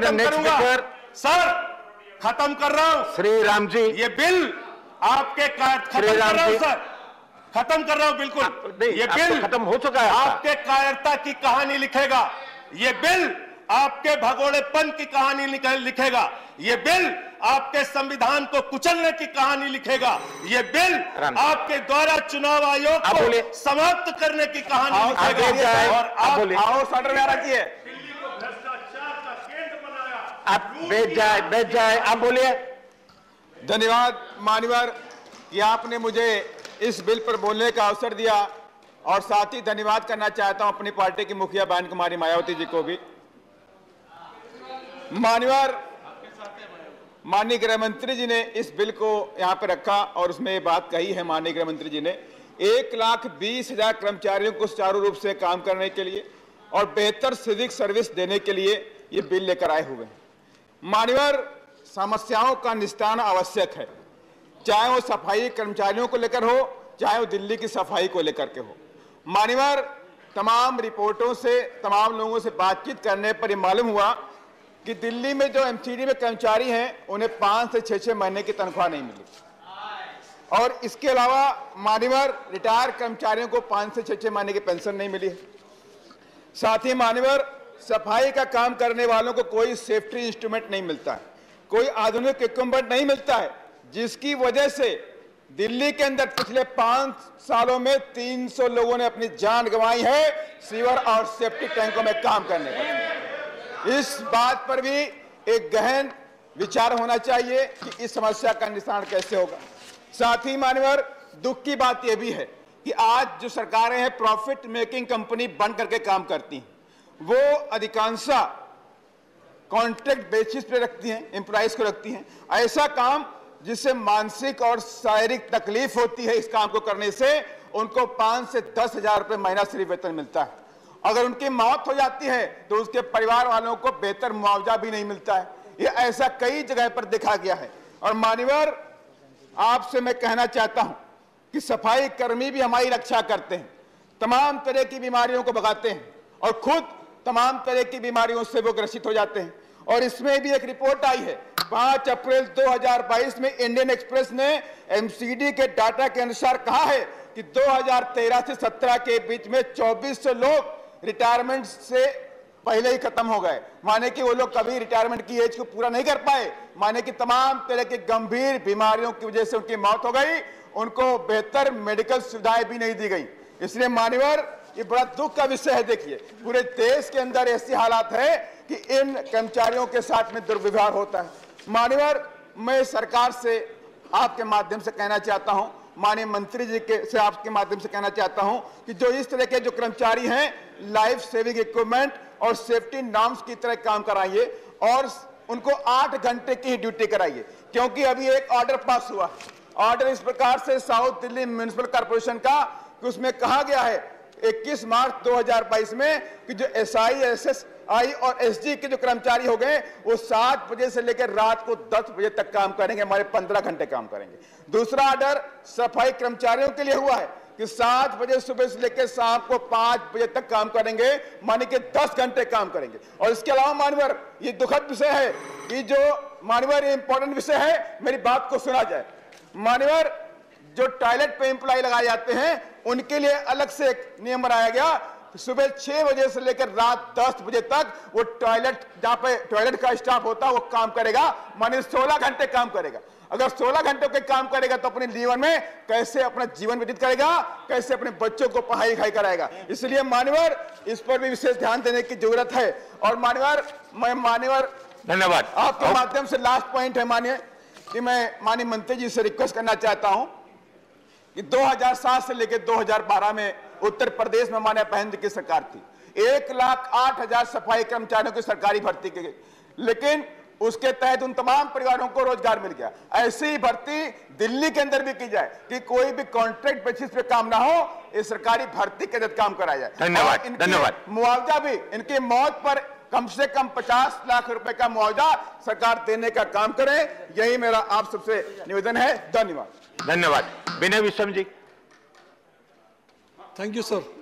खत्म करूँगा. सर खत्म कर रहा हूँ। श्री राम जी। ये बिल आपके खत्म कर रहा हूँ। सर। खत्म कर रहा हूँ बिल्कुल। नहीं, ये बिल खत्म हो चुका है। आपके कायरता की कहानी लिखेगा। ये बिल आपके भगोड़ेपन की कहानी लिखेगा। ये बिल आपके संविधान को कुचलने की कहानी लिखेगा। ये बिल आपके द्वारा चुनाव आयोग को समाप्त करने की कहानी लिखेगा। और आप। हाउस ऑर्डर में रखिए आप बैठ जाए बैठ जाए। आप बोलिए। धन्यवाद मान्यवर कि आपने मुझे इस बिल पर बोलने का अवसर दिया और साथ ही धन्यवाद करना चाहता हूँ अपनी पार्टी की मुखिया बहन कुमारी मायावती जी को भी। मान्यवर माननीय गृह मंत्री जी ने इस बिल को यहाँ पर रखा और उसमें ये बात कही है माननीय गृह मंत्री जी ने, एक लाख बीस हज़ार कर्मचारियों को सुचारू रूप से काम करने के लिए और बेहतर सिविक सर्विस देने के लिए ये बिल लेकर आए हुए हैं। मान्यवर समस्याओं का निस्तारण आवश्यक है। चाहे वो सफ़ाई कर्मचारियों को लेकर हो, चाहे वो दिल्ली की सफ़ाई को लेकर के हो। मान्यवर तमाम रिपोर्टों से, तमाम लोगों से बातचीत करने पर यह मालूम हुआ कि दिल्ली में जो एमसीडी में कर्मचारी हैं, उन्हें पाँच से छः छः महीने की तनख्वाह नहीं मिली। और इसके अलावा मान्यवर रिटायर कर्मचारियों को पाँच से छः छः महीने की पेंशन नहीं मिली है। साथ ही मान्यवर सफ़ाई का काम करने वालों को कोई सेफ्टी इंस्ट्रूमेंट नहीं मिलता है। कोई आधुनिक इक्विपमेंट नहीं मिलता है, जिसकी वजह से दिल्ली के अंदर पिछले पाँच सालों में 300 लोगों ने अपनी जान गंवाई है सीवर और सेफ्टी टैंकों में काम करने पर। इस बात पर भी एक गहन विचार होना चाहिए कि इस समस्या का निशान कैसे होगा। साथ ही मानवर, दुख की बात यह भी है कि आज जो सरकारें हैं प्रॉफिट मेकिंग कंपनी बन करके काम करती हैं। वो अधिकांशा कॉन्ट्रैक्ट बेसिस पे रखती हैं एम्प्लॉइज को रखती हैं। ऐसा काम जिससे मानसिक और शारीरिक तकलीफ़ होती है इस काम को करने से, उनको पाँच से दस हज़ार रुपये महीना सिर्फ़ वेतन मिलता है। अगर उनकी मौत हो जाती है तो उसके परिवार वालों को बेहतर मुआवजा भी नहीं मिलता है। ये ऐसा कई जगह पर देखा गया है। और मान्यवर आपसे मैं कहना चाहता हूँ कि सफ़ाई कर्मी भी हमारी रक्षा करते हैं। तमाम तरह की बीमारियों को भगाते हैं। और खुद तमाम तरह की बीमारियों से वो ग्रसित हो जाते हैं। और इसमें भी एक रिपोर्ट आई है 5 अप्रैल 2022 में इंडियन एक्सप्रेस ने एमसीडी के डाटा के अनुसार कहा है कि 2013 से 17 के बीच में 2400 लोग रिटायरमेंट से पहले ही खत्म हो गए। माने कि वो लोग कभी रिटायरमेंट की एज को पूरा नहीं कर पाए। माने कि तमाम तरह की गंभीर बीमारियों की वजह से उनकी मौत हो गई। उनको बेहतर मेडिकल सुविधाएँ भी नहीं दी गई। इसलिए मान्यवर ये बड़ा दुख का विषय है, देखिए। पूरे देश के अंदर ऐसी हालात है कि इन कर्मचारियों के साथ में दुर्व्यवहार होता है। मान्यवर मैं सरकार से आपके माध्यम से कहना चाहता हूँ, माननीय मंत्री जी के से आपके माध्यम से कहना चाहता हूँ कि जो इस तरह के जो कर्मचारी हैं, लाइफ सेविंग इक्विपमेंट और सेफ्टी नॉर्म्स की तरह काम कराइए और उनको आठ घंटे की ड्यूटी कराइए, क्योंकि अभी एक ऑर्डर पास हुआ। ऑर्डर इस प्रकार से साउथ दिल्ली म्यूनिसिपल कॉर्पोरेशन का, कि उसमें कहा गया है 21 मार्च 2022 में कि जो S I S S I और एस के जो कर्मचारी हो गए, वो सात बजे से लेकर रात को दस बजे तक काम करेंगे, हमारे पंद्रह घंटे काम करेंगे। दूसरा ऑर्डर सफ़ाई कर्मचारियों के लिए हुआ है कि सात बजे सुबह से लेकर शाम को पाँच बजे तक काम करेंगे, माने कि दस घंटे काम करेंगे। और इसके अलावा मानवर, ये दुखद विषय है कि जो मानवर इंपॉर्टेंट विषय है, मेरी बात को सुना जाए। मानवर जो टॉयलेट पे एम्प्लॉय लगाए जाते हैं उनके लिए अलग से एक नियम बनाया गया। सुबह छह बजे से लेकर रात दस बजे तक वो टॉयलेट जहाँ पे टॉयलेट का स्टाफ होता है वो काम करेगा। माने सोलह घंटे काम करेगा। अगर 16 घंटों के काम करेगा तो अपने जीवन में कैसे अपना जीवन व्यतीत करेगा? कैसे अपने बच्चों को पढ़ाई लिखाई कराएगा? इसलिए मान्यवर इस पर भी विशेष ध्यान देने की ज़रूरत है। और मान्यवर मैं मान्यवर धन्यवाद। आपके माध्यम से लास्ट पॉइंट है मान्य कि मैं माननीय मंत्री जी से रिक्वेस्ट करना चाहता हूँ। कि 2007 से लेकर 2012 में उत्तर प्रदेश में मान्य बहन जी की सरकार थी। एक लाख आठ हज़ार सफ़ाई कर्मचारियों की सरकारी भर्ती की गई। लेकिन उसके तहत उन तमाम परिवारों को रोज़गार मिल गया। ऐसी ही भर्ती दिल्ली के अंदर भी की जाए कि कोई भी कॉन्ट्रैक्ट बेसिस पे काम ना हो ये सरकारी भर्ती के तहत काम कराया जाए। धन्यवाद, धन्यवाद। मुआवजा भी इनकी मौत पर कम से कम 50 लाख रुपए का मुआवजा सरकार देने का काम करे। यही मेरा आप सबसे निवेदन है। धन्यवाद। धन्यवाद। Vinay Vishwam ji. Thank you sir